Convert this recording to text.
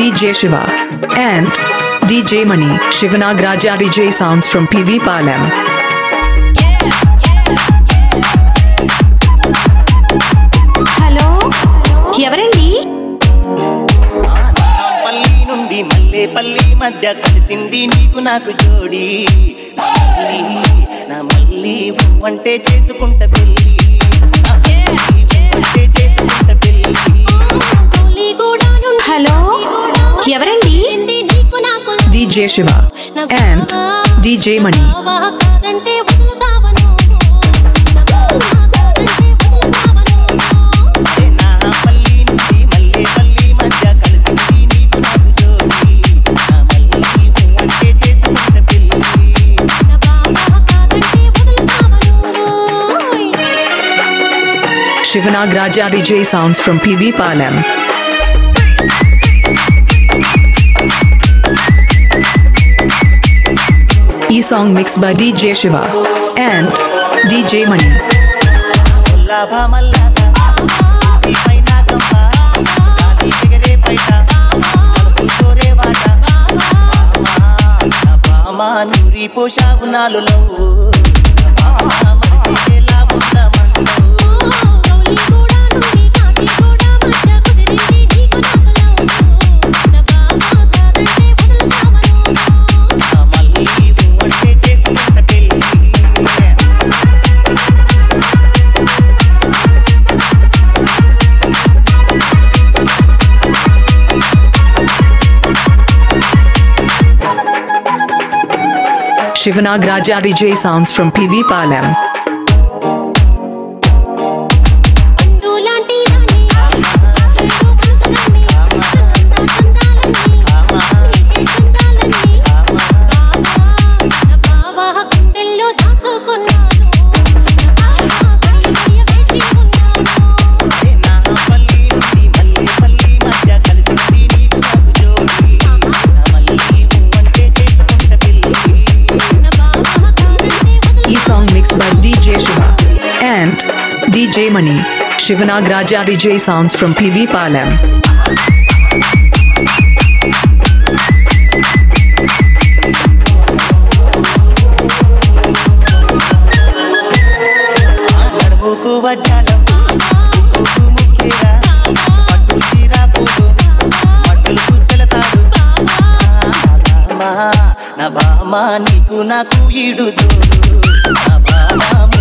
DJ Shiva and DJ Mani. Shivanag Raja DJ sounds from PV Palam. Hello ఎవరండి పల్లి నుండి మల్లేపల్లి మధ్య కలిసింది నీకు నాకు జోడి మల్లి, నా మల్లి అంటే చేసుకుంట పెళ్ళి DJ Shiva and DJ Mani. Shivanag Raja DJ sounds from PV Palam. E song mixed by DJ Shiva and DJ Mani. Shivanag Raja DJ sounds from PV Palam. DJ Shiva and DJ Mani. Shivanag Raja DJ sounds from PV Palam. నా బామా నీకు నాకు ఈడు Baba